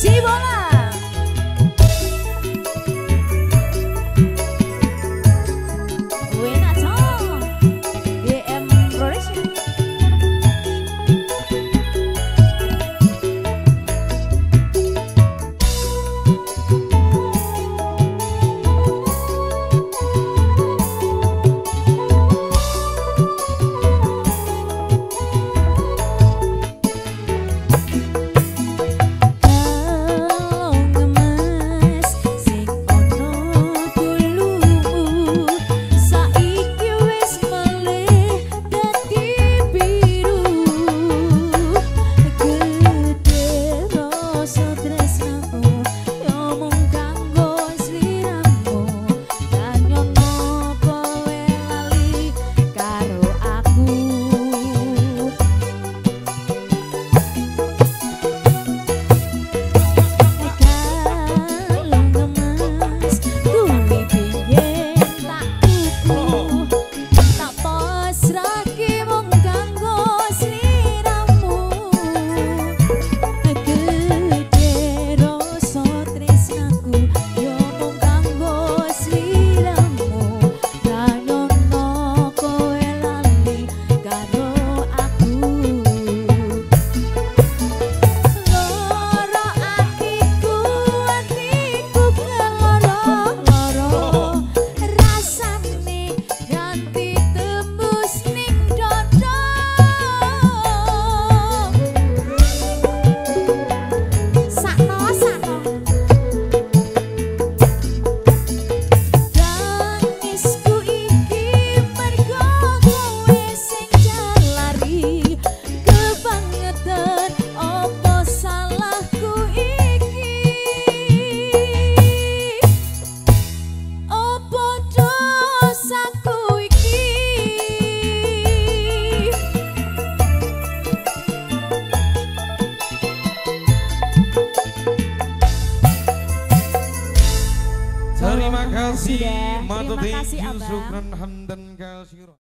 齐活了。Kasih. Terima kasih, Abang.